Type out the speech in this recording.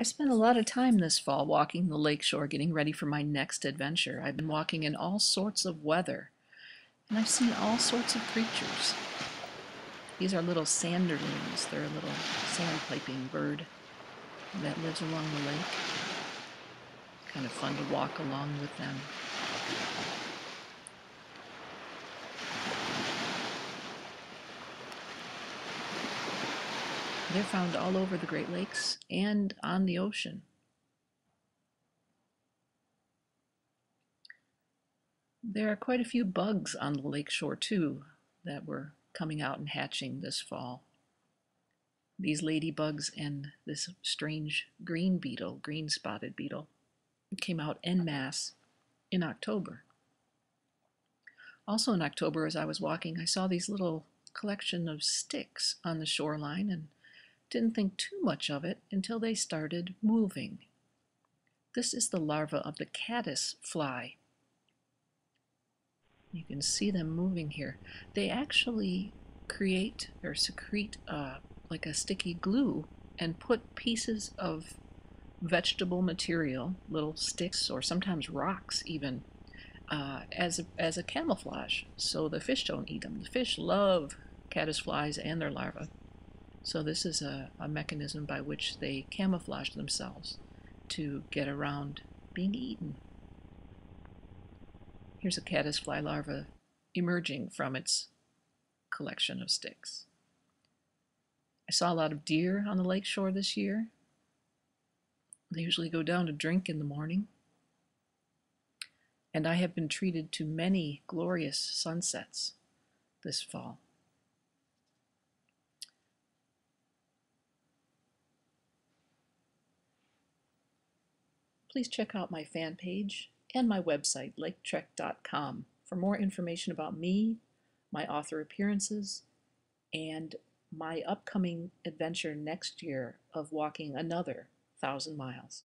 I spent a lot of time this fall walking the lakeshore getting ready for my next adventure. I've been walking in all sorts of weather, and I've seen all sorts of creatures. These are little sanderlings. They're a little sandpiping bird that lives along the lake. Kind of fun to walk along with them. They're found all over the Great Lakes and on the ocean. There are quite a few bugs on the lakeshore too that were coming out and hatching this fall. These ladybugs and this strange green beetle, green spotted beetle, came out en masse in October. Also in October, as I was walking, I saw these little collection of sticks on the shoreline and didn't think too much of it until they started moving. This is the larva of the caddis fly. You can see them moving here. They actually create or secrete uh, like a sticky glue and put pieces of vegetable material, little sticks or sometimes rocks even, uh, as, a, as a camouflage so the fish don't eat them. The fish love caddis flies and their larvae. So this is a, a mechanism by which they camouflage themselves to get around being eaten. Here's a caddisfly larva emerging from its collection of sticks. I saw a lot of deer on the lakeshore this year. They usually go down to drink in the morning. And I have been treated to many glorious sunsets this fall. Please check out my fan page and my website, laketrek.com, for more information about me, my author appearances, and my upcoming adventure next year of walking another thousand miles.